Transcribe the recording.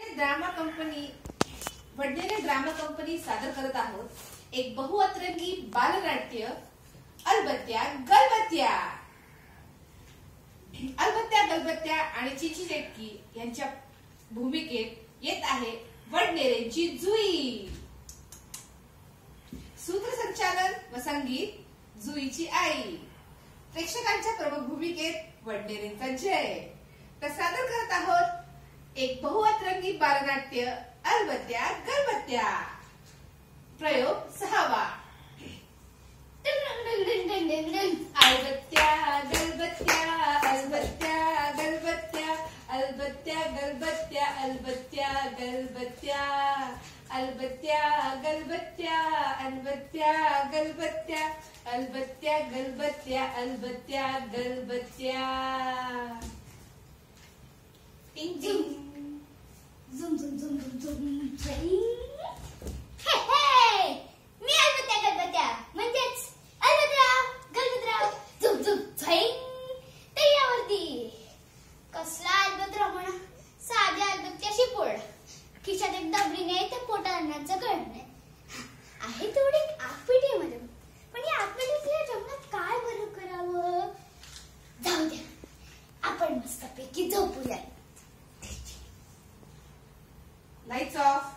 Drama company Wadnere drama company सादर करत आहोत. एक बहुअतरंगी बालनाट्य अलबत्त्या गलबत्त्या अलबत्त्या गलबत्त्या आणि चिची चेटकी यांच्या भूमिकेत येत आहे वडनेरेंची जुई. सूत्रसंचालन व संगीत जुईची आई. प्रेक्षकांच्या प्रमुख भूमिकेत वडनेरेंचा जय. तर सादर करत आहोत एक बहुवत रंगी बालनाट्य अलबत्या गरबत्या प्रयोग सहावा. अलबत्या गलबत्या अलबत्या गलबत्या अलबत्या गलबत्या अलबत्या गलबत्या अलबत्या गलबत्या अलबत्या गलबत्या अलबत्या गलबत्या अलबत्या गलबत्या टिंग मोठा अन्नाचं कळत नाही आहे तेवढी आगपेटीमध्ये पण या आगपेटीतल्या जंगलात काय बरं करावं? जाऊ द्या. आपण मस्तपैकी झोपूया लाईट्स ऑफ